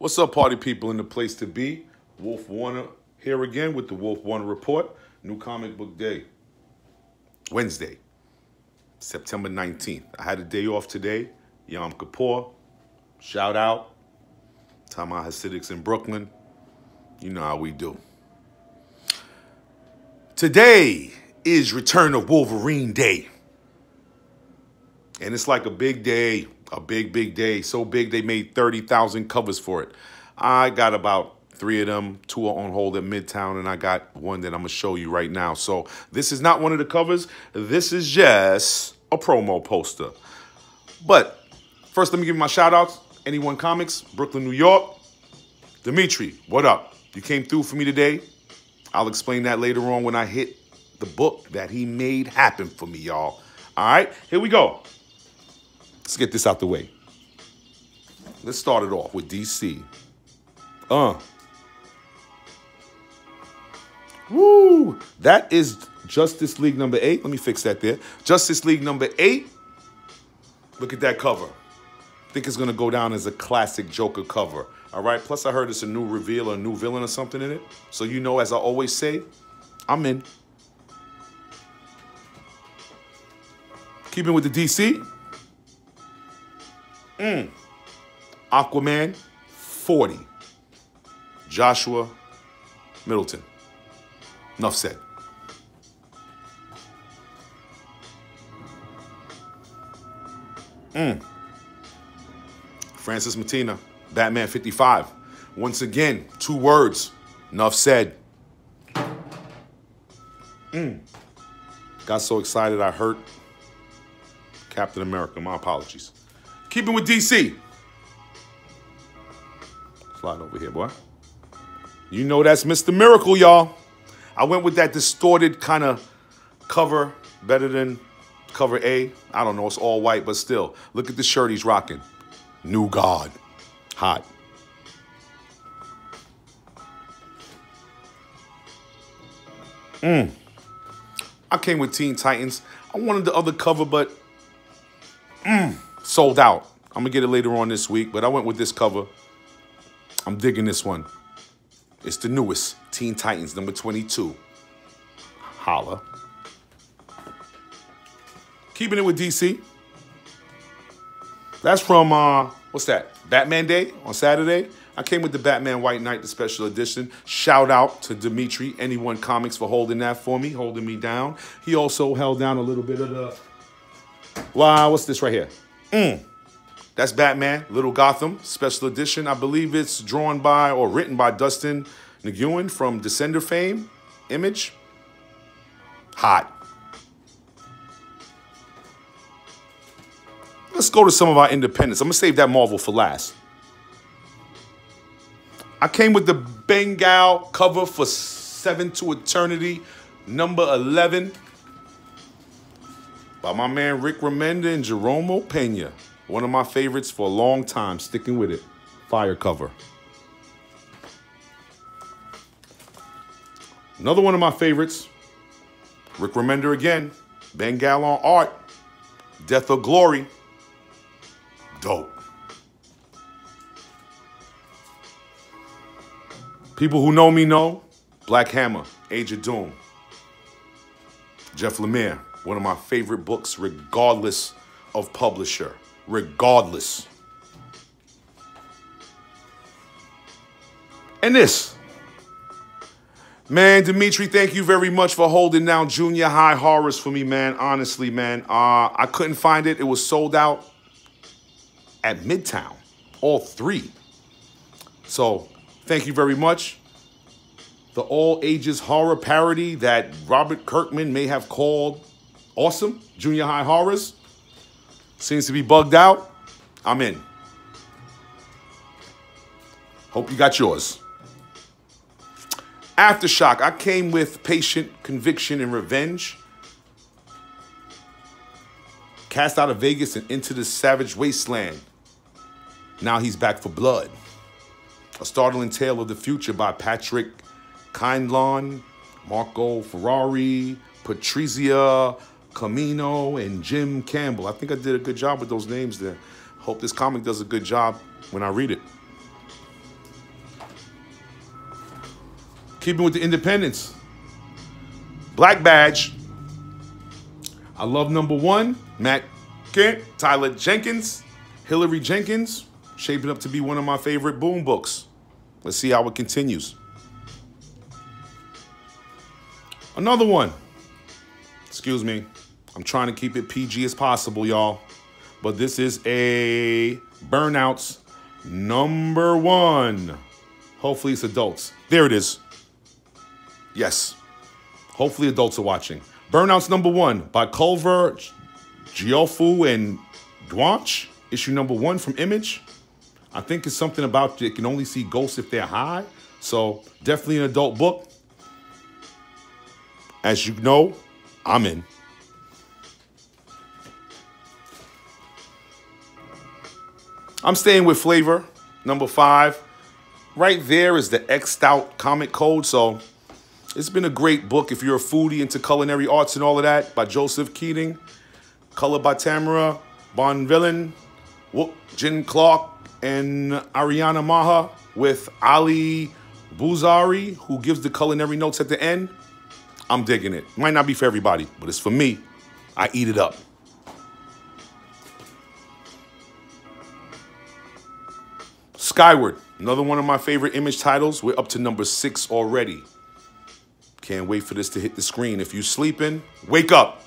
What's up, party people in the place to be? Wolf Warner here again with the Wolf Warner Report. New comic book day. Wednesday, September 19th. I had a day off today. Yom Kippur. Shout out. to my Hasidics in Brooklyn. You know how we do. Today is Return of Wolverine Day. And it's like a big day, a big, big day. So big they made 30,000 covers for it. I got about three of them, two are on hold at Midtown, and I got one that I'm gonna show you right now. So this is not one of the covers. This is just a promo poster. But first, let me give you my shout outs. Anyone Comics, Brooklyn, New York. Dimitri, what up? You came through for me today. I'll explain that later on when I hit the book that he made happen for me, y'all. All right, here we go. Let's get this out the way. Let's start it off with DC. Uh. Woo! That is Justice League number eight. Let me fix that there. Justice League number eight. Look at that cover. I think it's gonna go down as a classic Joker cover. All right. Plus, I heard it's a new reveal, or a new villain or something in it. So you know, as I always say, I'm in. Keeping with the DC. Mm. Aquaman 40. Joshua Middleton. Enough said. Mm. Francis Mattina, Batman 55. Once again, two words. Enough said. Mm. Got so excited I hurt Captain America. My apologies. Keeping with DC. Slide over here, boy. You know that's Mr. Miracle, y'all. I went with that distorted kind of cover, better than cover A. I don't know, it's all white, but still. Look at the shirt he's rocking. New God. Hot. Mm. I came with Teen Titans. I wanted the other cover, but mm, sold out. I'm gonna get it later on this week, but I went with this cover. I'm digging this one. It's the newest Teen Titans, number 22. Holla. Keeping it with DC. That's from, uh, what's that? Batman Day on Saturday. I came with the Batman White Knight, the special edition. Shout out to Dimitri, Anyone Comics, for holding that for me, holding me down. He also held down a little bit of the, wow, what's this right here? Mm. That's Batman, Little Gotham, special edition. I believe it's drawn by or written by Dustin Nguyen from Descender fame, Image. Hot. Let's go to some of our independents. I'm gonna save that Marvel for last. I came with the Bengal cover for Seven to Eternity, number 11, by my man Rick Remender and Jerome Pena. One of my favorites for a long time, sticking with it. Fire cover. Another one of my favorites, Rick Remender again, Bengal on art, Death of Glory. Dope. People who know me know Black Hammer, Age of Doom. Jeff Lemire, one of my favorite books, regardless of publisher. Regardless. And this. Man, Dimitri, thank you very much for holding down junior high horrors for me, man. Honestly, man. Uh, I couldn't find it. It was sold out at Midtown, all three. So thank you very much. The all ages horror parody that Robert Kirkman may have called awesome, Junior High Horrors, seems to be bugged out. I'm in. Hope you got yours. Aftershock, I came with Patience, Conviction, and Revenge. Cast out of Vegas and into the savage wasteland. Now he's back for blood. A startling tale of the future by Patrick Kindlon, Marco Ferrari, Patrizia Camino, and Jim Campbell. I think I did a good job with those names there. Hope this comic does a good job when I read it. Keeping with the independence. Black Badge. I love number one, Matt Kindt, Tyler Jenkins, Hillary Jenkins, shaping up to be one of my favorite boom books. Let's see how it continues. Another one. Excuse me. I'm trying to keep it PG as possible, y'all. But this is a Burnouts number one. Hopefully it's adults. There it is. Yes. Hopefully adults are watching. Burnouts number one by Culver, Geoffo, and Dwanch. Issue number one from Image. I think it's something about you can only see ghosts if they're high. So definitely an adult book. As you know, I'm in. I'm staying with flavor, number five. Right there is the X Stout comic code. So it's been a great book if you're a foodie into culinary arts and all of that by Joseph Keatinge. Color by Tamara Bon Bonvillain, Jen Clark, and Ariana Maher with Ali Buzari, who gives the culinary notes at the end. I'm digging it. Might not be for everybody, but it's for me. I eat it up. Skyward, another one of my favorite image titles. We're up to number six already. Can't wait for this to hit the screen. If you're sleeping, wake up.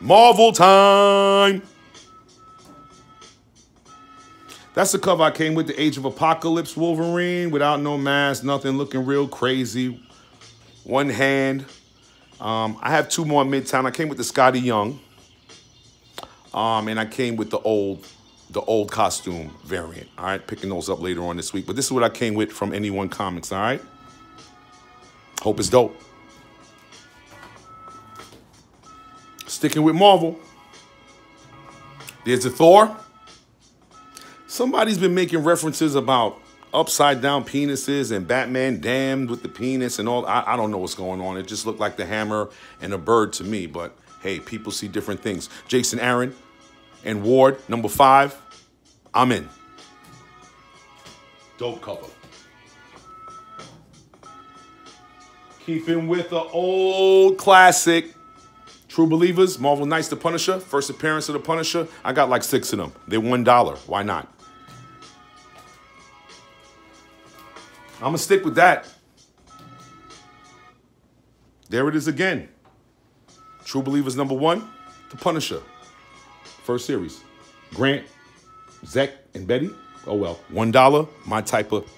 Marvel time. That's the cover I came with, the Age of Apocalypse Wolverine, without no mask, nothing, looking real crazy. One hand. Um, I have two more Midtown. I came with the Skottie Young. Um, and I came with the old, the old costume variant. All right, picking those up later on this week. But this is what I came with from Anyone Comics. All right. Hope it's dope. Sticking with Marvel. There's a Thor. Somebody's been making references about upside down penises and Batman damned with the penis and all. I, I, don't know what's going on. It just looked like the hammer and a bird to me. But hey, people see different things. Jason Aaron and Ward, number five. I'm in. Dope cover. Keeping with the old classic. True Believers, Marvel Knights, The Punisher, first appearance of The Punisher. I got like six of them. They're $1. Why not? I'm going to stick with that. There it is again. True Believers number one, The Punisher. First series. Grant, Zeck, and Beatty. Oh well, one dollar, my type of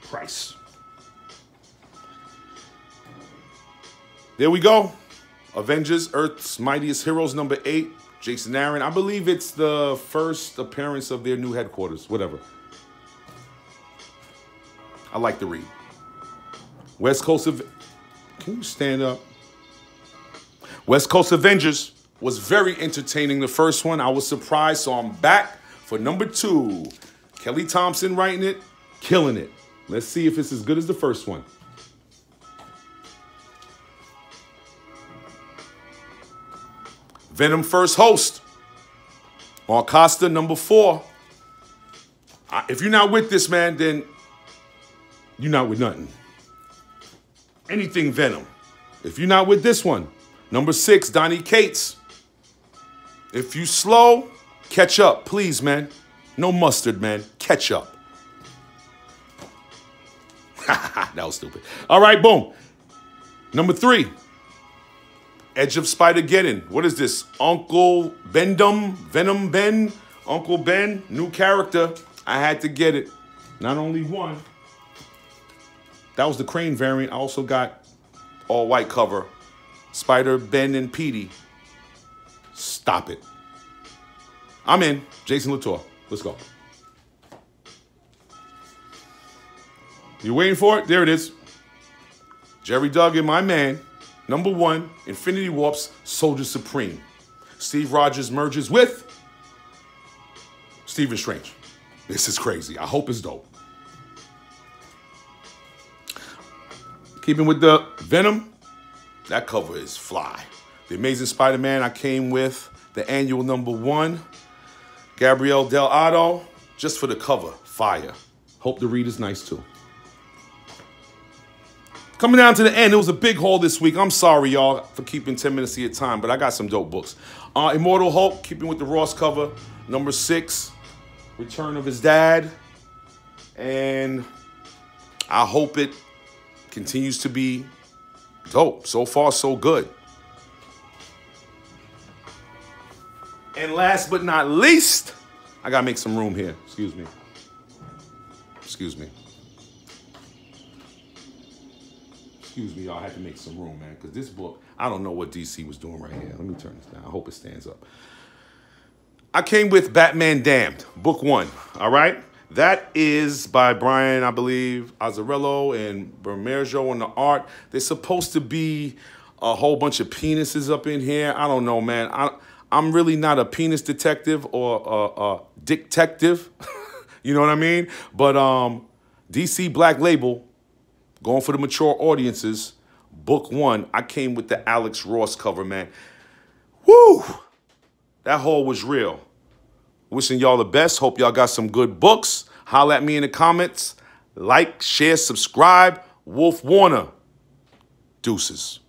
price. There we go. Avengers, Earth's Mightiest Heroes number eight. Jason Aaron. I believe it's the first appearance of their new headquarters. Whatever. I like to read. West Coast of Can you stand up? West Coast Avengers was very entertaining the first one. I was surprised, so I'm back for number two. Kelly Thompson writing it, killing it. Let's see if it's as good as the first one. Venom first host. Mark Costa, number four. If you're not with this, man, then you're not with nothing. Anything Venom. If you're not with this one, number six, Donnie Cates. If you slow, catch up, please, man. No mustard, man. Catch up. that was stupid. All right, boom. Number three, Edge of Spider-Geddon. What is this? Uncle Bendum, Venom Ben, Uncle Ben, new character. I had to get it. Not only one, that was the Crain variant. I also got all white cover. Spider, Ben, and Petey. Stop it. I'm in. Jason Latour. Let's go. You waiting for it? There it is. Gerry Duggan, my man. Number one, Infinity Wars Soldier Supreme. Steve Rogers merges with Stephen Strange. This is crazy. I hope it's dope. Keeping with the Venom, that cover is fly. The Amazing Spider-Man, I came with the annual number one. Gabriel Dell'Otto, just for the cover, fire. Hope the read is nice too. Coming down to the end, it was a big haul this week. I'm sorry, y'all, for keeping 10 minutes of your time, but I got some dope books. Uh, Immortal Hulk, keeping with the Ross cover. Number six, Return of his dad. And I hope it continues to be dope. So far, so good. And last but not least, I gotta make some room here. Excuse me. Excuse me. Excuse me, y'all. I had to make some room, man, because this book, I don't know what DC was doing right here. Let me turn this down. I hope it stands up. I came with Batman Damned, book one. All right. That is by Brian, I believe, Azzarello and Bermejo on the art. There's supposed to be a whole bunch of penises up in here. I don't know, man. I, I'm really not a penis detective or a, a detective. you know what I mean? But um, DC Black Label, going for the mature audiences, book one. I came with the Alex Ross cover, man. Woo! That haul was real. Wishing y'all the best. Hope y'all got some good books. Holla at me in the comments. Like, share, subscribe. Wolf Warner. Deuces.